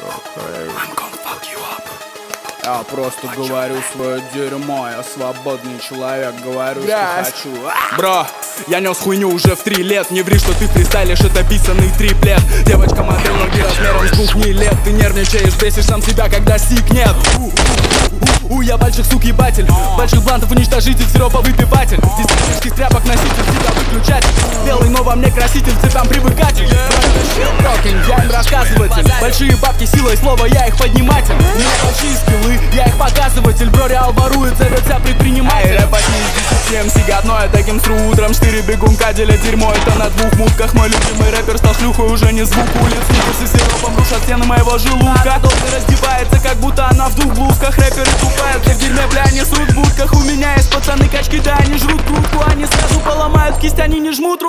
I'm gonna fuck you up. Я просто говорю свое дерьмо, я свободный человек, говорю, Грязь. что хочу. Бро, я нес хуйню уже в три лет Не ври, что ты фристайлишь, это писанный триплет Девочка модель ноги размером с двух не лет Ты нервничаешь, бесишь сам себя, когда сик нет У, у, у, у, я больших сук ебатель Больших блантов уничтожитель, сиропа выпиватель Десятических тряпок носитель, себя выключатель Белый, но во мне краситель, цветам привыкатель я им рассказыватель. Большие бабки, силой слова, я их подниматель. У меня большие скиллы, я их показыватель. Бро, реал ворует, зовет себя предприниматель. Эй, рэп от МС говно, я таким сру утром. Штыри бегунка, деля дерьмо, это на двух мутках. Мой любимый рэпер стал шлюхой, уже не звук улиц. Никусы сиропом рушат стены моего желудка. Долго раздевается, как будто она в двух блузках. Рэперы тупают, как в дерьме, бля, они срут в будках. У меня есть пацаны качки, да, они жрут крутку Они сразу поломают кисть, они не жмут руку